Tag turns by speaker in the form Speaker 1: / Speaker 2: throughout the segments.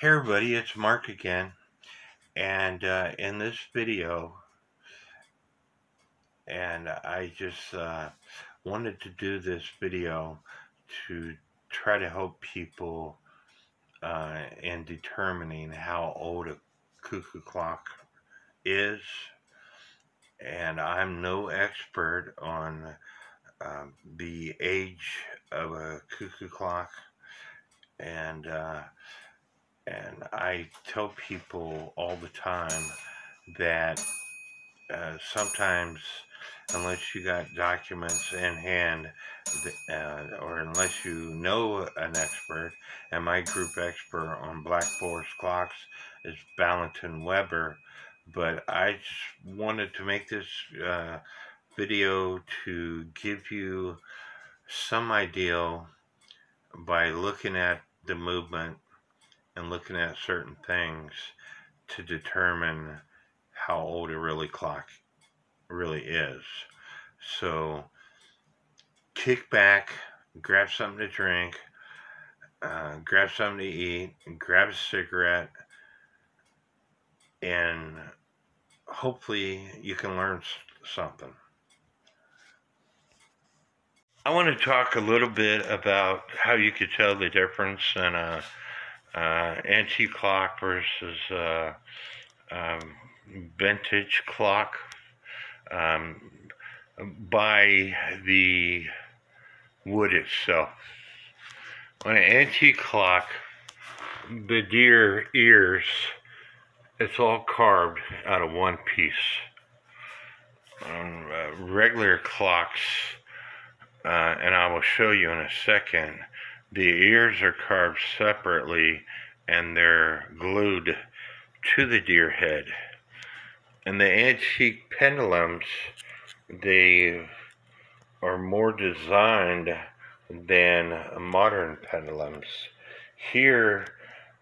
Speaker 1: Hey everybody, it's Mark again, and uh, in this video, and I just uh, wanted to do this video to try to help people uh, in determining how old a cuckoo clock is, and I'm no expert on um, the age of a cuckoo clock, and uh, and I tell people all the time that uh, sometimes, unless you got documents in hand, uh, or unless you know an expert, and my group expert on Black Forest clocks is Valentin Weber, but I just wanted to make this uh, video to give you some idea by looking at the movement and looking at certain things to determine how old a really clock really is. So kick back, grab something to drink, uh, grab something to eat, grab a cigarette, and hopefully you can learn something. I want to talk a little bit about how you could tell the difference in a uh, antique clock versus uh, um, vintage clock um, by the wood itself. On an antique clock, the deer ears, it's all carved out of one piece. On uh, regular clocks, uh, and I will show you in a second, the ears are carved separately and they're glued to the deer head. And the antique pendulums, they are more designed than modern pendulums. Here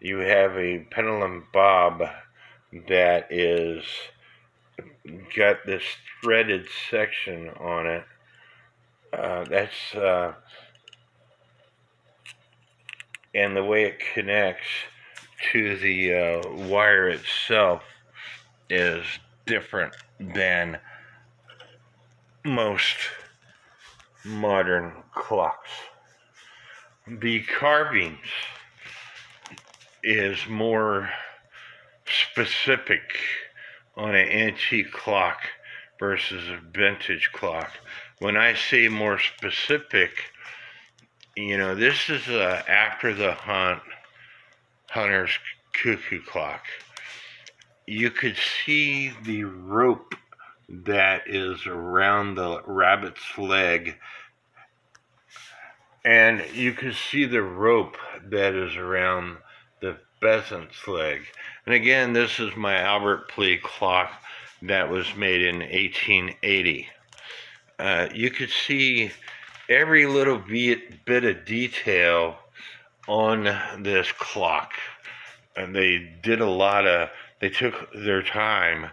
Speaker 1: you have a pendulum bob that is got this threaded section on it. Uh, that's uh, and the way it connects to the uh, wire itself is different than most modern clocks. The carvings is more specific on an antique clock versus a vintage clock. When I say more specific, you know, this is uh, after the hunt hunter's cuckoo clock. You could see the rope that is around the rabbit's leg, and you can see the rope that is around the pheasant's leg. And again, this is my Albert Plie clock that was made in 1880. Uh, you could see every little bit, bit of detail on this clock. And they did a lot of, they took their time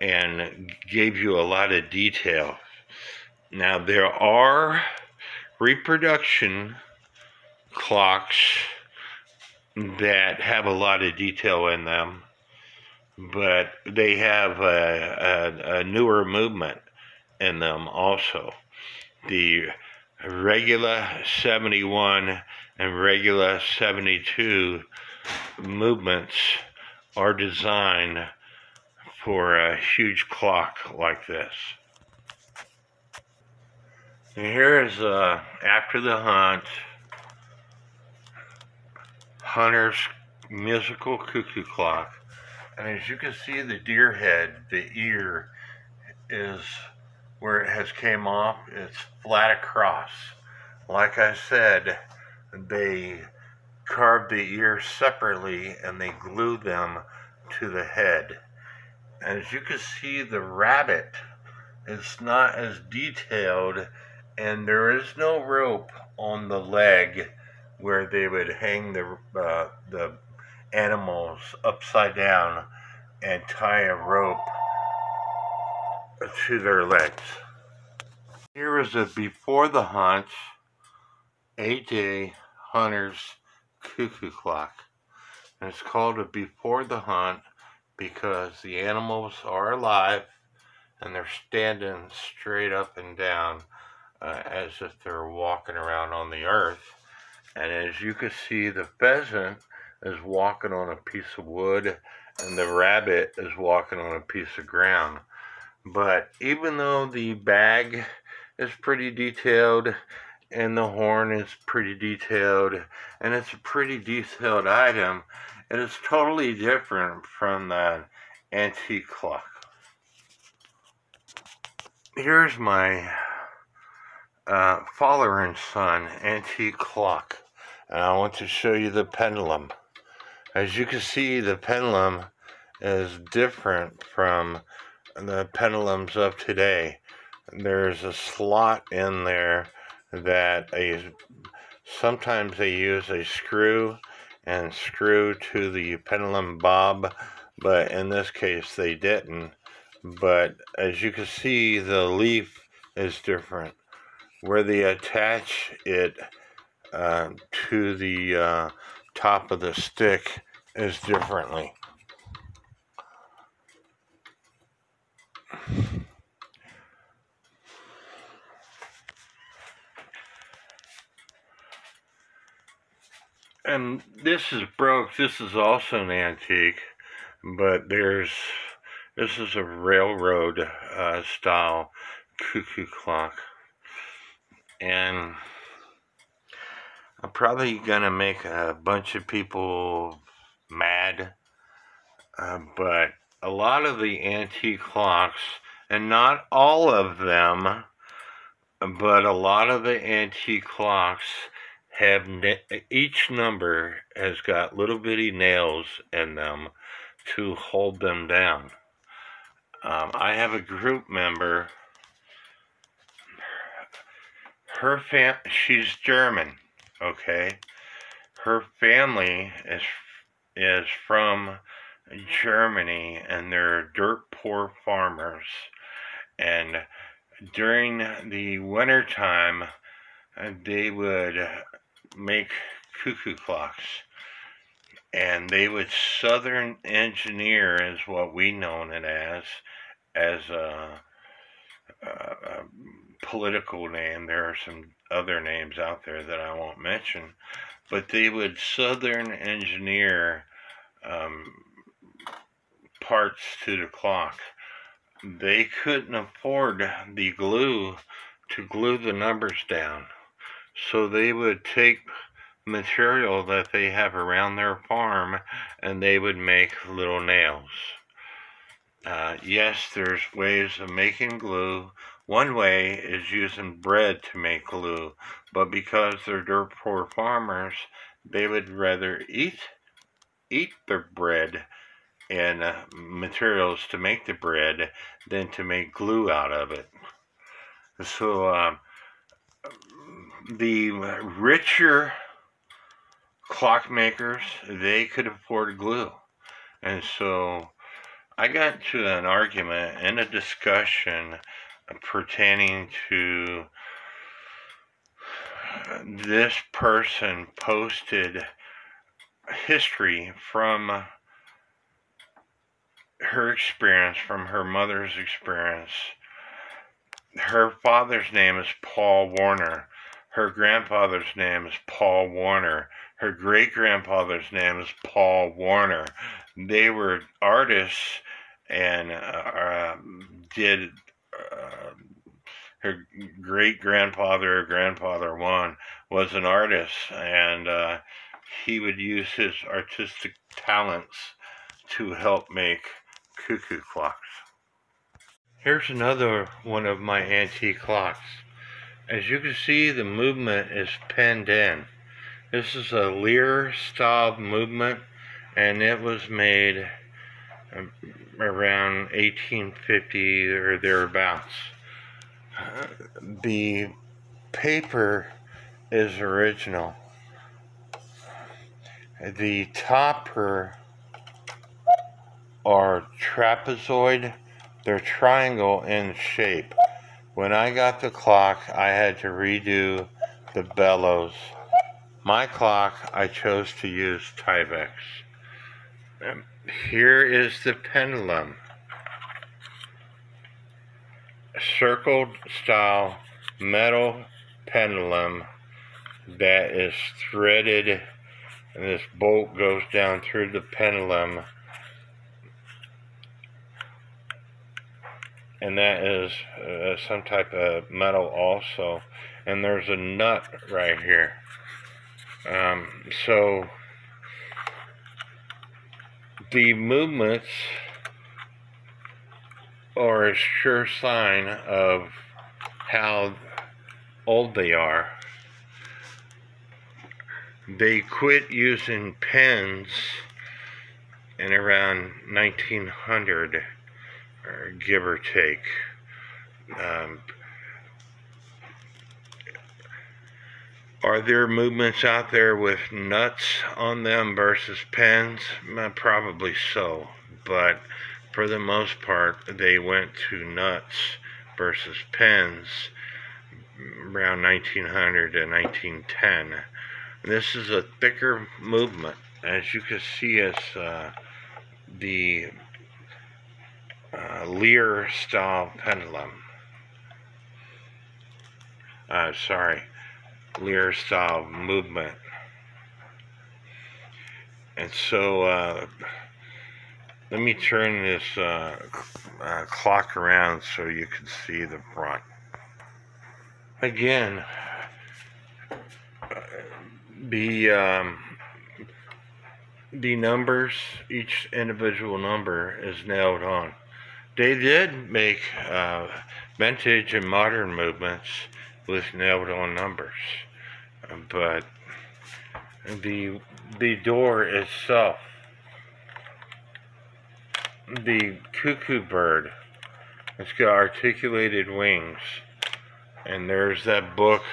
Speaker 1: and gave you a lot of detail. Now, there are reproduction clocks that have a lot of detail in them, but they have a, a, a newer movement in them also. The Regula 71 and Regula 72 movements are designed for a huge clock like this. And here is uh, after the hunt, Hunter's musical cuckoo clock. And as you can see the deer head, the ear is where it has came off, it's flat across. Like I said, they carved the ears separately and they glued them to the head. As you can see, the rabbit is not as detailed and there is no rope on the leg where they would hang the, uh, the animals upside down and tie a rope to their legs. Here is a before the hunt, eight day hunter's cuckoo clock. And it's called a before the hunt because the animals are alive and they're standing straight up and down uh, as if they're walking around on the earth. And as you can see, the pheasant is walking on a piece of wood and the rabbit is walking on a piece of ground. But even though the bag is pretty detailed and the horn is pretty detailed and it's a pretty detailed item, it is totally different from the antique clock. Here's my uh, father and son antique clock. And I want to show you the pendulum. As you can see, the pendulum is different from the pendulums of today. There's a slot in there that a sometimes they use a screw and screw to the pendulum bob, but in this case they didn't. But as you can see, the leaf is different. Where they attach it uh, to the uh, top of the stick is differently. And this is broke. This is also an antique, but there's this is a railroad uh, style cuckoo clock, and I'm probably gonna make a bunch of people mad, uh, but a lot of the antique clocks, and not all of them, but a lot of the antique clocks have each number has got little bitty nails in them to hold them down. Um, I have a group member. Her fam, she's German, okay. Her family is is from Germany, and they're dirt poor farmers. And during the winter time, they would make cuckoo clocks. And they would southern engineer is what we know it as as a, a, a, political name. There are some other names out there that i won't mention. But they would southern engineer um, parts to the clock they couldn't afford the glue to glue the numbers down so they would take material that they have around their farm and they would make little nails. Uh, yes, there's ways of making glue. One way is using bread to make glue, but because they're dirt poor farmers, they would rather eat eat their bread and uh, materials to make the bread than to make glue out of it. So uh, the richer clockmakers, they could afford glue. And so I got to an argument and a discussion pertaining to this person posted history from her experience, from her mother's experience. Her father's name is Paul Warner. Her grandfather's name is Paul Warner. Her great grandfather's name is Paul Warner. They were artists and uh, did. Uh, her great grandfather grandfather one was an artist, and uh, he would use his artistic talents to help make cuckoo clocks. Here's another one of my antique clocks. As you can see, the movement is pinned in. This is a Lear style movement, and it was made um, around 1850 or thereabouts. the paper is original. The topper are trapezoid, they're triangle in shape. When I got the clock, I had to redo the bellows. My clock, I chose to use Tyvek. Um, here is the pendulum. Circled style metal pendulum that is threaded and this bolt goes down through the pendulum and that is uh, some type of metal also. And there's a nut right here. Um, so the movements are a sure sign of how old they are. They quit using pens in around 1900 or give or take um, are there movements out there with nuts on them versus pens probably so but for the most part they went to nuts versus pens around 1900 to 1910 this is a thicker movement. As you can see, as uh, the uh, Lear style pendulum. Uh, sorry, Lear style movement. And so, uh, let me turn this uh, uh, clock around so you can see the front. Again, the um, the numbers, each individual number is nailed on. They did make uh, vintage and modern movements with nailed on numbers, but the the door itself, the cuckoo bird, it's got articulated wings, and there's that book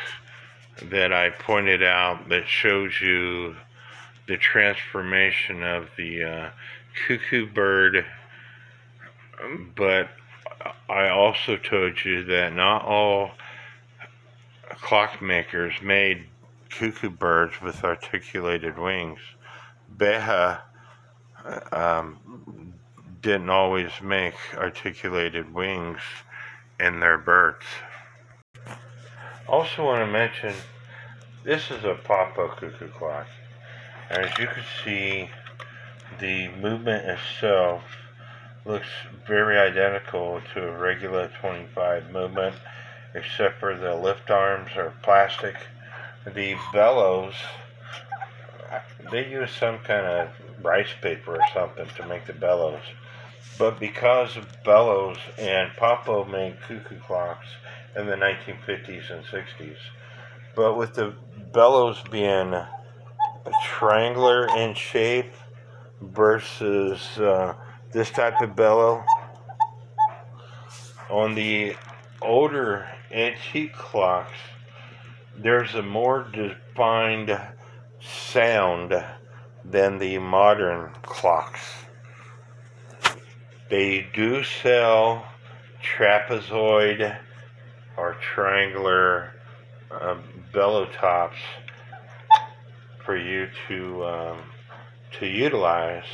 Speaker 1: that I pointed out that shows you the transformation of the uh, cuckoo bird, but I also told you that not all clockmakers made cuckoo birds with articulated wings. Beha um, didn't always make articulated wings in their birds. Also want to mention, this is a Papa cuckoo clock. As you can see, the movement itself looks very identical to a Regula 25 movement, except for the lift arms are plastic. The bellows, they use some kind of rice paper or something to make the bellows. But because bellows and Papa made cuckoo clocks, in the 1950s and 60s. But with the bellows being a triangular in shape versus uh, this type of bellow, on the older antique clocks, there's a more defined sound than the modern clocks. They do sell trapezoid or triangular uh, bellow tops for you to um, to utilize.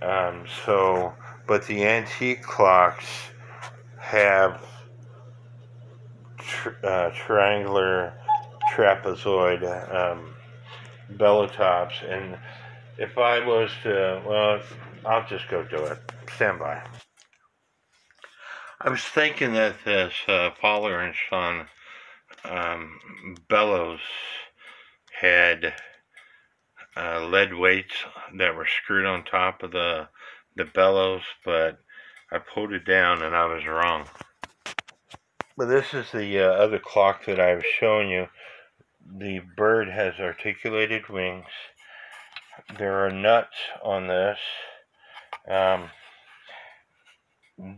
Speaker 1: Um, so, but the antique clocks have uh, triangular trapezoid um, bellow tops, and if I was to, well, I'll just go do it. Stand by. I was thinking that this uh, and Son um, bellows had uh, lead weights that were screwed on top of the the bellows, but I pulled it down and I was wrong. But this is the uh, other clock that I've shown you. The bird has articulated wings. There are nuts on this. Um,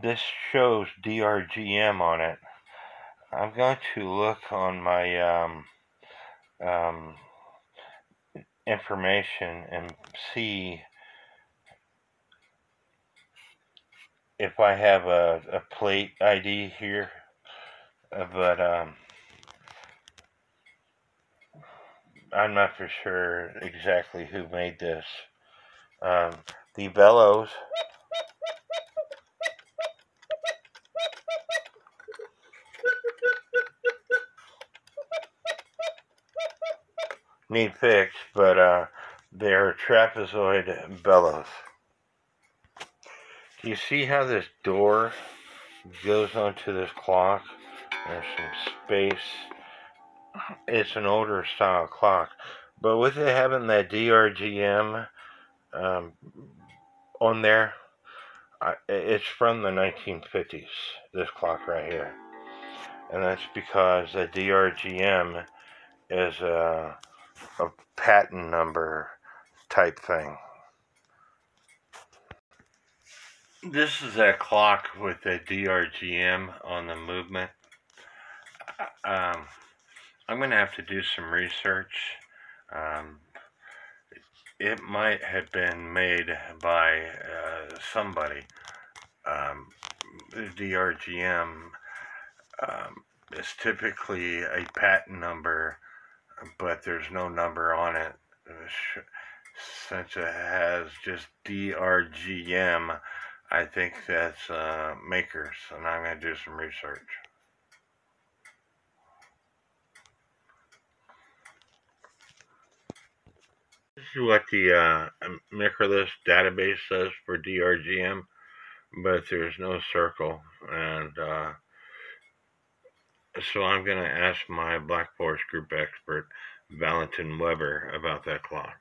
Speaker 1: this shows DRGM on it. I'm going to look on my um, um, information and see if I have a, a plate ID here, uh, but um, I'm not for sure exactly who made this. Um, the bellows need fixed, but uh, they're trapezoid bellows. You see how this door goes onto this clock? There's some space. It's an older style clock, but with it having that DRGM um, on there, I, it's from the 1950s. This clock right here, and that's because the DRGM is a, a patent number type thing. This is a clock with a DRGM on the movement. Um, I'm going to have to do some research. Um, it might have been made by uh, somebody. Um, DRGM um, is typically a patent number, but there's no number on it. Since it has just DRGM, I think that's uh, makers, and I'm going to do some research. This is what the uh, Mikrolisk database says for DRGM, but there's no circle, and uh, so I'm going to ask my Black Forest Group expert, Valentin Weber, about that clock.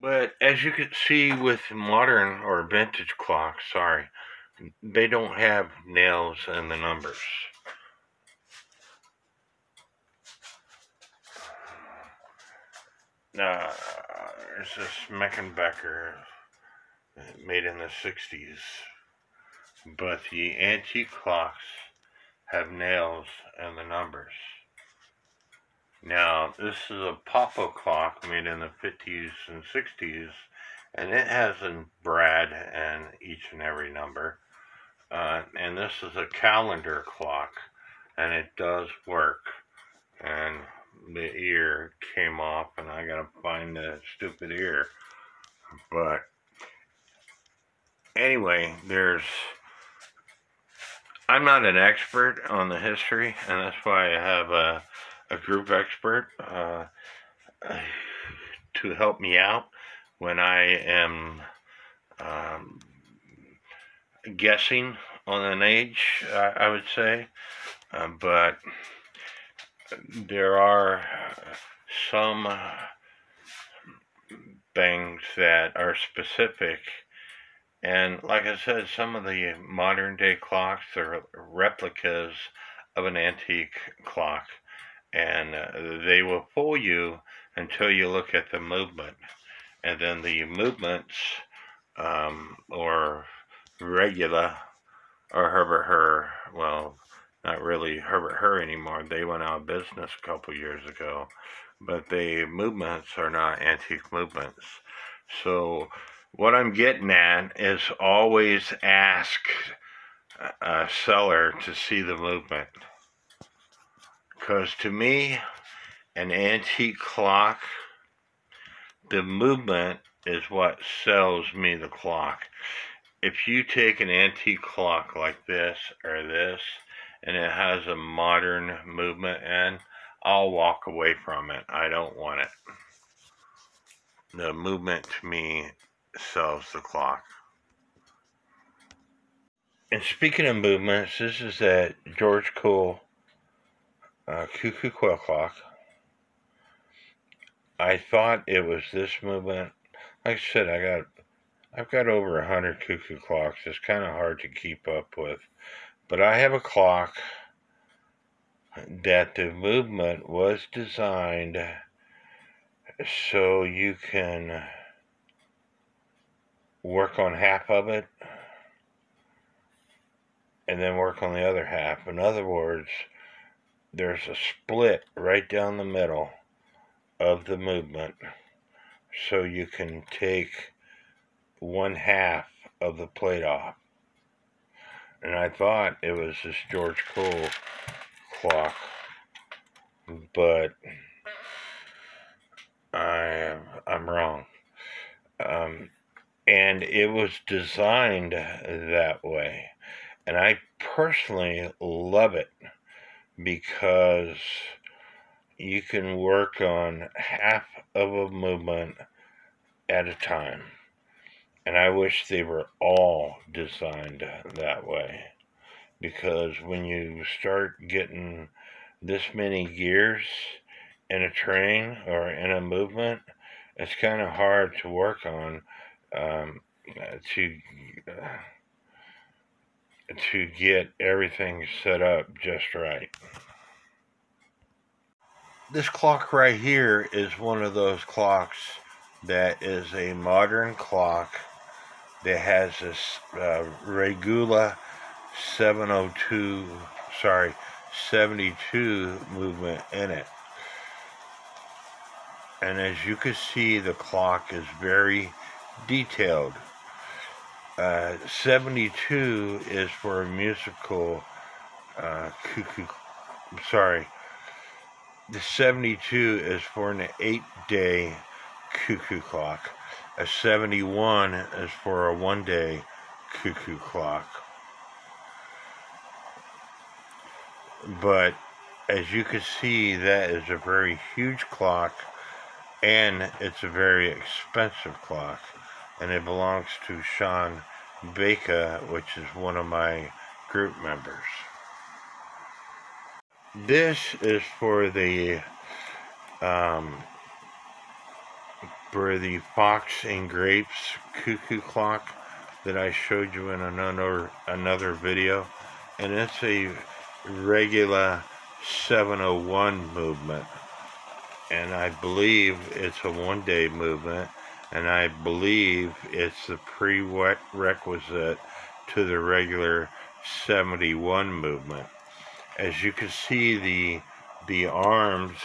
Speaker 1: But as you can see with modern or vintage clocks, sorry, they don't have nails and the numbers. Uh, it's this Meckenbecker made in the 60s. But the antique clocks have nails and the numbers. Now, this is a Papa clock made in the 50s and 60s, and it has a brad and each and every number. Uh, and this is a calendar clock, and it does work. And the ear came off, and I gotta find the stupid ear. But anyway, there's. I'm not an expert on the history, and that's why I have a a group expert uh, to help me out when I am um, guessing on an age, I, I would say. Uh, but there are some things that are specific. And like I said, some of the modern day clocks are replicas of an antique clock and uh, they will fool you until you look at the movement. And then the movements, um, or Regula, or Hubert Herr, well, not really Hubert Herr anymore. They went out of business a couple years ago. But the movements are not antique movements. So, what I'm getting at is always ask a seller to see the movement. Because to me, an antique clock, the movement is what sells me the clock. If you take an antique clock like this or this, and it has a modern movement in, I'll walk away from it. I don't want it. The movement to me sells the clock. And speaking of movements, this is that George Cool uh, Cuckoo Quail Clock. I thought it was this movement. Like I said, I got I've got over a hundred cuckoo clocks. It's kind of hard to keep up with, but I have a clock that the movement was designed so you can work on half of it and then work on the other half. In other words, there's a split right down the middle of the movement so you can take one half of the plate off. And I thought it was this George Cole clock, but I I'm wrong. Um, and it was designed that way, and I personally love it because you can work on half of a movement at a time. And I wish they were all designed that way. Because when you start getting this many gears in a train or in a movement, it's kind of hard to work on um, to uh, to get everything set up just right. This clock right here is one of those clocks that is a modern clock that has this uh, Regula 702, sorry, 72 movement in it. And as you can see, the clock is very detailed. Uh, 72 is for a musical uh, cuckoo, sorry, the 72 is for an eight day cuckoo clock. A 71 is for a one day cuckoo clock. But as you can see, that is a very huge clock and it's a very expensive clock. And it belongs to Sean Baker, which is one of my group members. This is for the um, for the Fox and Grapes cuckoo clock that I showed you in another another video. And it's a Regula 701 movement. And I believe it's a one day movement and I believe it's the prerequisite to the Regula 71 movement as you can see the the arms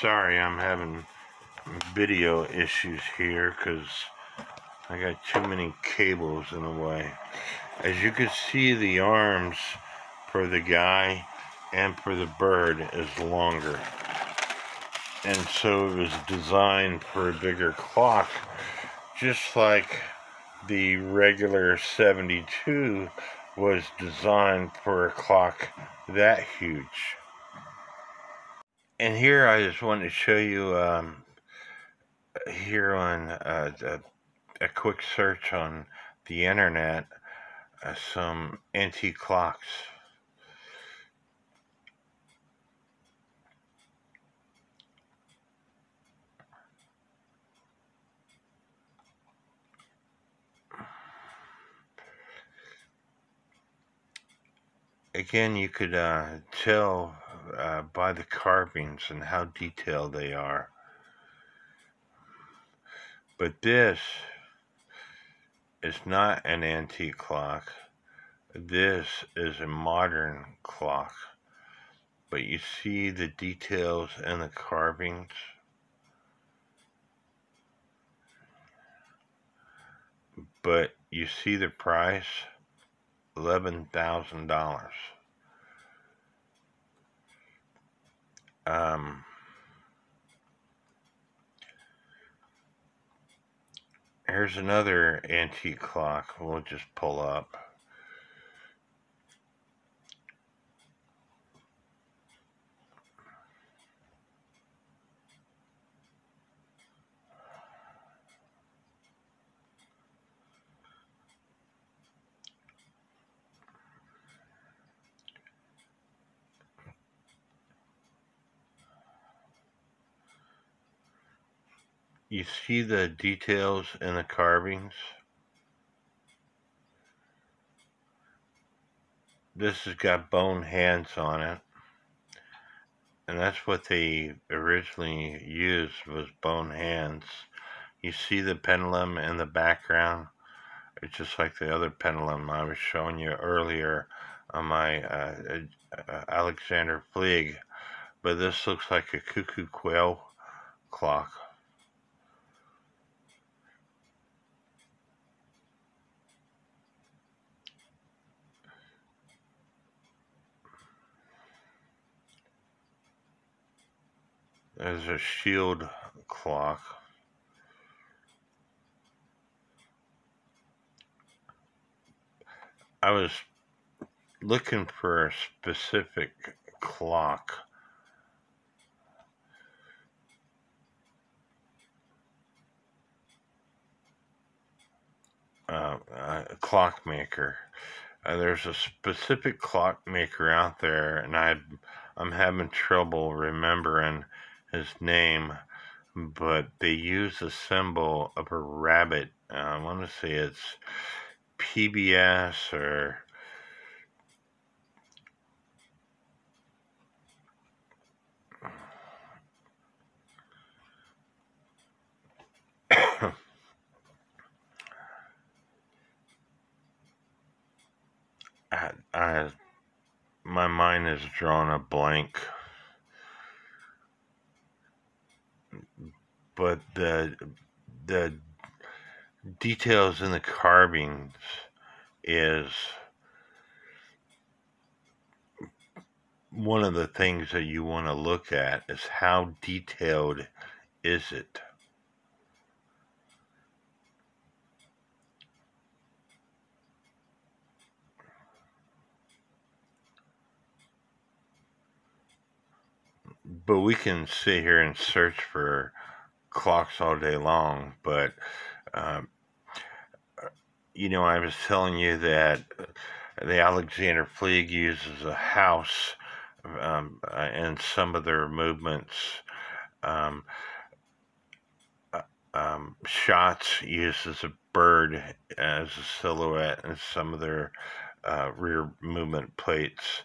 Speaker 1: sorry I'm having video issues here because I got too many cables in the way. As you can see the arms for the guy and for the bird is longer. And so it was designed for a bigger clock just like the Regula 72 was designed for a clock that huge and here I just want to show you um, here on uh, a, a, quick search on the internet uh, some antique clocks. Again, you could uh, tell uh, by the carvings and how detailed they are. But this is not an antique clock. This is a modern clock. But you see the details and the carvings. But you see the price $11,000. Um, here's another antique clock we'll just pull up. You see the details in the carvings? This has got bone hands on it. And that's what they originally used was bone hands. You see the pendulum in the background? It's just like the other pendulum I was showing you earlier on my uh, uh, Alexander Flieg. But this looks like a cuckoo quail clock. Has a shield clock. I was looking for a specific clock. Uh, a clockmaker. Uh, there's a specific clockmaker out there, and I, I'm having trouble remembering his name, but they use a symbol of a rabbit. Uh, I want to say it's PBS or I, I, my mind is drawn a blank. But the the details in the carvings is one of the things that you want to look at is how detailed is it but we can sit here and search for clocks all day long. But um, you know, I was telling you that the Alexander Flieg uses a house um, in some of their movements. Um, uh, um, shots uses a bird as a silhouette in some of their uh, rear movement plates.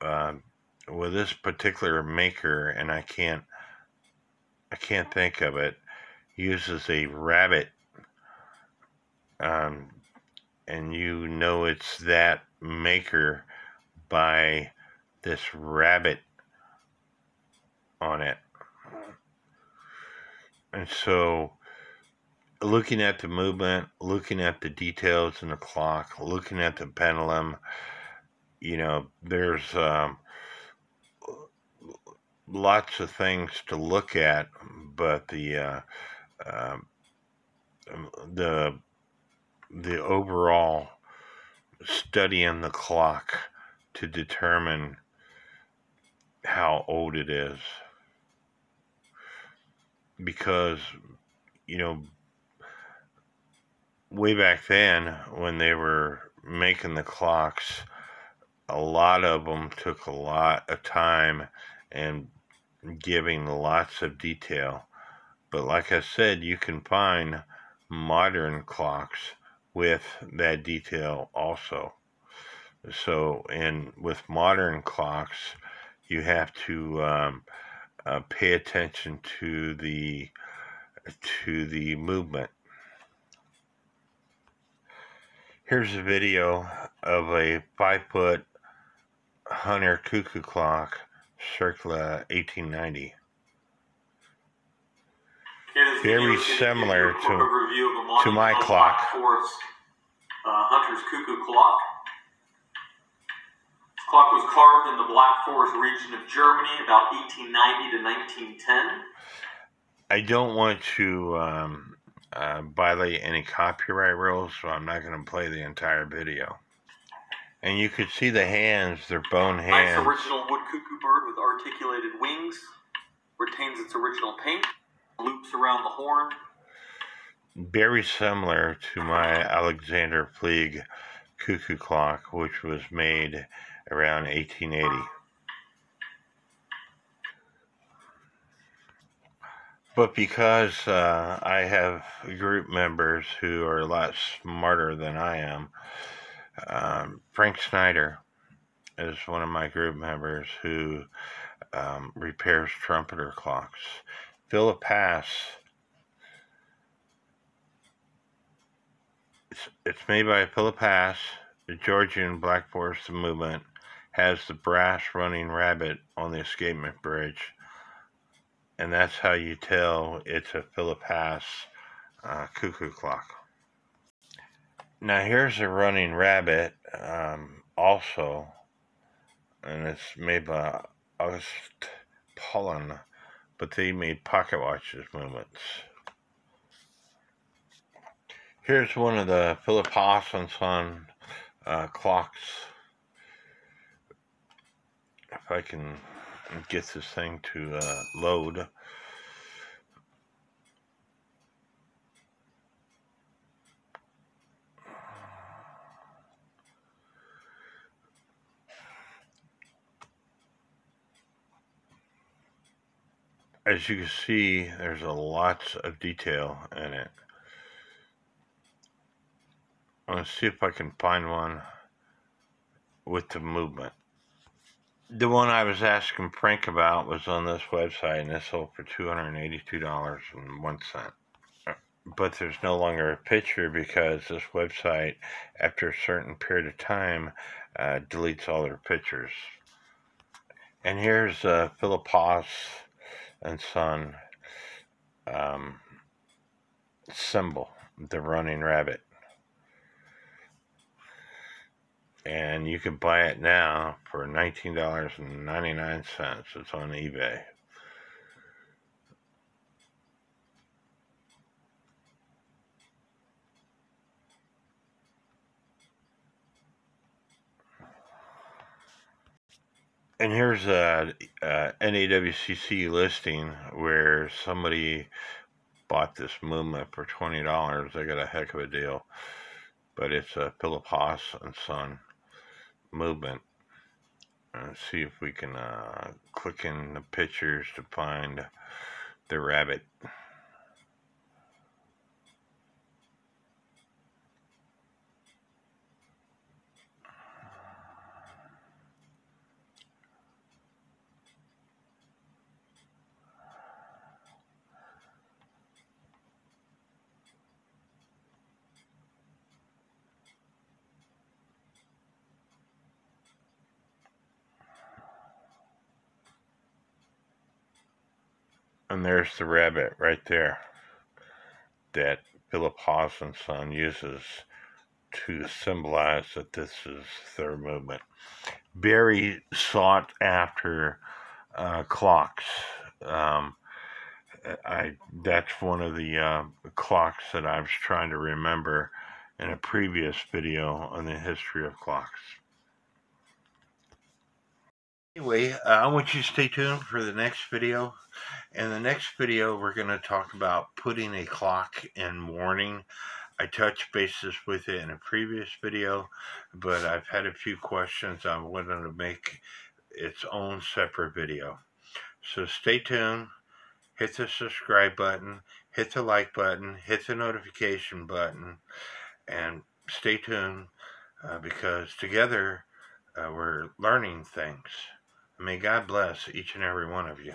Speaker 1: Uh, with this particular maker, and I can't, I can't think of it, uses a rabbit, um, and you know it's that maker by this rabbit on it. And so, looking at the movement, looking at the details in the clock, looking at the pendulum, you know, there's um, lots of things to look at, but the uh, uh, the the overall studying the clock to determine how old it is. Because you know way back then when they were making the clocks a lot of them took a lot of time and giving lots of detail. But like I said, you can find modern clocks with that detail also. So, and with modern clocks, you have to um, uh, pay attention to the to the movement. Here's a video of a five foot hunter cuckoo clock circa 1890. Very similar to, to my clock.
Speaker 2: Forest, uh, Hunter's Cuckoo Clock. This clock was carved in the Black Forest region of Germany about 1890 to 1910.
Speaker 1: I don't want to um, uh, violate any copyright rules, so I'm not going to play the entire video. And you could see the hands, they're bone hands.
Speaker 2: Nice original wood cuckoo bird with articulated wings. Retains its original paint. Loops around the horn.
Speaker 1: Very similar to my Alexander Flieg cuckoo clock, which was made around 1880. But because uh, I have group members who are a lot smarter than I am, um, Frank Snyder is one of my group members who um, repairs trumpeter clocks. Philip Haas. It's, it's made by Philip Haas, the Georgian Black Forest movement, has the brass running rabbit on the escapement bridge. And that's how you tell it's a Philip Haas uh, cuckoo clock. Now here's a running rabbit, um, also, and it's made by August Pollen, but they made pocket watches movements. Here's one of the Philip Haas uh, clocks. If I can get this thing to uh, load. As you can see, there's a lots of detail in it. I'm going to see if I can find one with the movement. The one I was asking Frank about was on this website, and it sold for $282.01. But there's no longer a picture because this website, after a certain period of time, uh, deletes all their pictures. And here's uh, Philip Haas and Son um, symbol, the running rabbit. and you can buy it now for $19.99. It's on eBay. And here's a, a NAWCC listing where somebody bought this movement for $20. They got a heck of a deal. But it's a Philip Haas and Son movement. Let's see if we can uh, click in the pictures to find the rabbit. And there's the rabbit right there that Philip Haas Son uses to symbolize that this is their movement. Very sought after uh, clocks. Um, I that's one of the uh, clocks that I was trying to remember in a previous video on the history of clocks. Anyway, uh, I want you to stay tuned for the next video. In the next video, we're going to talk about putting a clock in mourning. I touched bases with it in a previous video, but I've had a few questions. I'm wanted to make its own separate video. So stay tuned. Hit the subscribe button, hit the like button, hit the notification button, and stay tuned uh, because together uh, we're learning things. May God bless each and every one of you.